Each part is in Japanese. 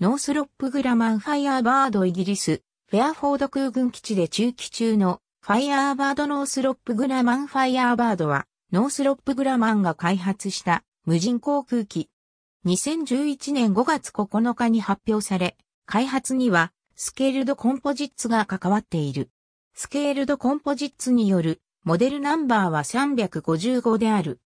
ノースロップグラマンファイアーバードイギリス、フェアフォード空軍基地で駐機中のファイアーバードノースロップグラマンファイアーバードは、ノースロップグラマンが開発した無人航空機。2011年5月9日に発表され、開発にはスケールドコンポジッツが関わっている。スケールドコンポジッツによるモデルナンバーは355である。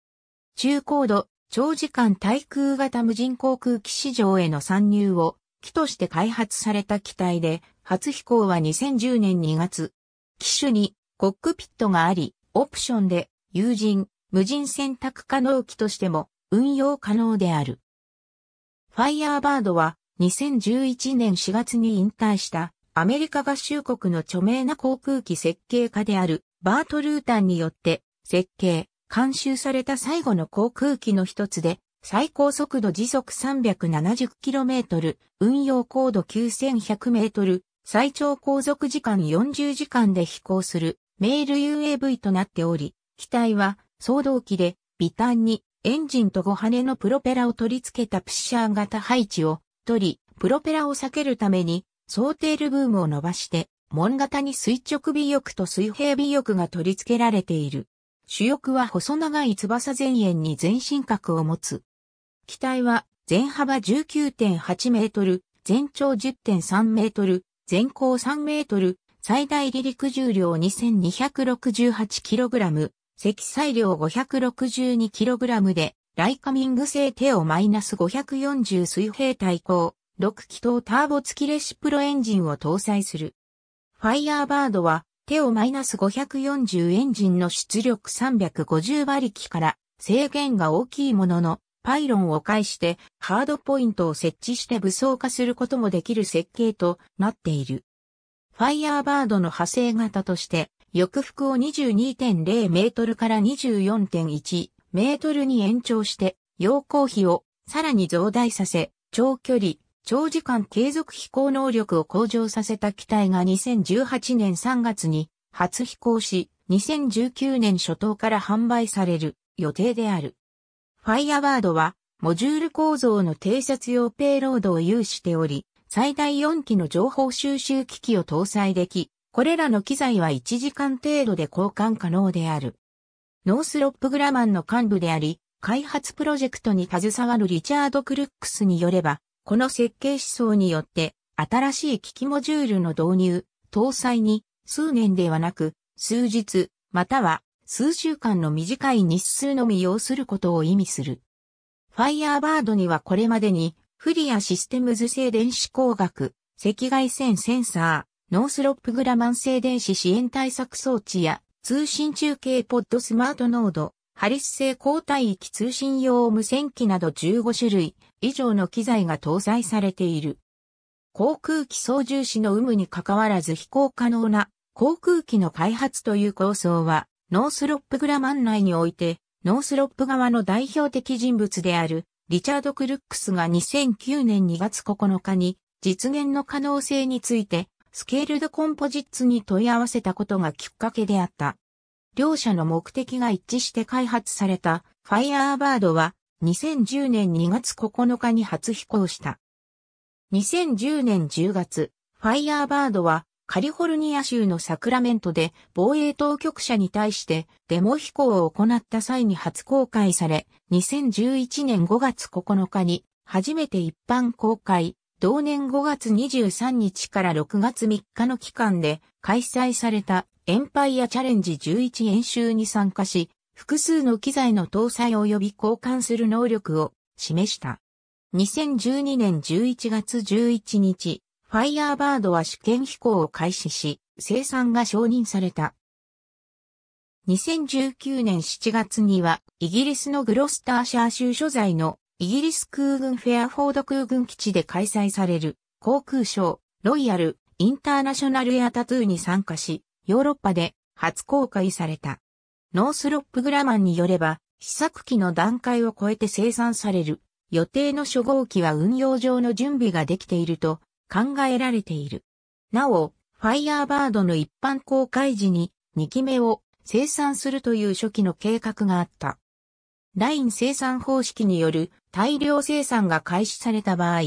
中高度、長時間対空型無人航空機市場への参入を機として開発された機体で、初飛行は2010年2月。機種にコックピットがあり、オプションで有人、無人選択可能機としても運用可能である。ファイヤーバードは2011年4月に引退したアメリカ合衆国の著名な航空機設計家であるバート・ルータンによって設計、監修された最後の航空機の一つで最高速度時速 370km、運用高度 9100m、最長航続時間40時間で飛行するメール UAV となっており、機体は総動機で微端にエンジンと5羽のプロペラを取り付けたプッシャー型配置を取り、プロペラを避けるために、ソーテールブームを伸ばして、門型に垂直尾翼と水平尾翼が取り付けられている。主翼は細長い翼前縁に全身角を持つ。機体は全幅19.8メートル、全長10.3メートル、全高3メートル、最大離陸重量 2268kg、積載量 562kg で、ライカミング製テオマイナス540水平対向、6気筒ターボ付きレシプロエンジンを搭載する。ファイヤーバードは、テオマイナス540エンジンの出力350馬力から制限が大きいものの、パイロンを介してハードポイントを設置して武装化することもできる設計となっている。ファイヤーバードの派生型として翼幅を22.0メートルから24.1メートルに延長して、陽光比をさらに増大させ、長距離、長時間継続飛行能力を向上させた機体が2018年3月に初飛行し、2019年初頭から販売される予定である。ファイアバードは、モジュール構造の偵察用ペイロードを有しており、最大4機の情報収集機器を搭載でき、これらの機材は1時間程度で交換可能である。ノースロップグラマンの幹部であり、開発プロジェクトに携わるリチャード・クルックスによれば、この設計思想によって新しい機器モジュールの導入、搭載に数年ではなく数日、または数週間の短い日数のみ要することを意味する。ファイヤーバードにはこれまでにフリアシステムズ製電子工学、赤外線センサー、ノースロップグラマン製電子支援対策装置や通信中継ポッドスマートノード、ハリス製高帯域通信用無線機など15種類以上の機材が搭載されている。航空機操縦士の有無に関わらず飛行可能な航空機の開発という構想は、ノースロップグラマン内において、ノースロップ側の代表的人物である、リチャード・クルックスが2009年2月9日に、実現の可能性についてスケールドコンポジッツに問い合わせたことがきっかけであった。両者の目的が一致して開発されたファイアーバードは2010年2月9日に初飛行した。2010年10月、ファイアーバードはカリフォルニア州のサクラメントで防衛当局者に対してデモ飛行を行った際に初公開され、2011年5月9日に初めて一般公開、同年5月23日から6月3日の期間で開催されたエンパイアチャレンジ11演習に参加し、複数の機材の搭載及び交換する能力を示した。2012年11月11日、ファイヤーバードは試験飛行を開始し、生産が承認された。2019年7月には、イギリスのグロスターシャー州所在のイギリス空軍フェアフォード空軍基地で開催される航空ショー、ロイヤル、インターナショナルエアタトゥーに参加し、ヨーロッパで初公開された。ノースロップグラマンによれば、試作機の段階を超えて生産される予定の初号機は運用上の準備ができていると考えられている。なお、ファイヤーバードの一般公開時に2機目を生産するという初期の計画があった。ライン生産方式による大量生産が開始された場合、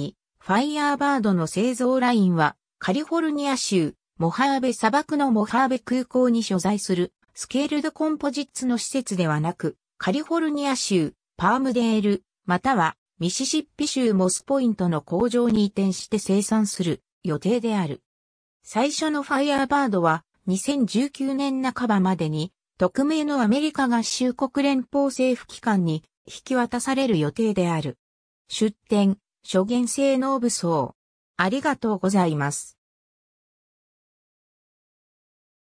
ファイヤーバードの製造ラインはカリフォルニア州モハーベ砂漠のモハーベ空港に所在するスケールドコンポジッツの施設ではなくカリフォルニア州パームデールまたはミシシッピ州モスポイントの工場に移転して生産する予定である。最初のファイアーバードは2019年半ばまでに匿名のアメリカ合衆国連邦政府機関に引き渡される予定である。出展、諸言性能武装。ありがとうございます。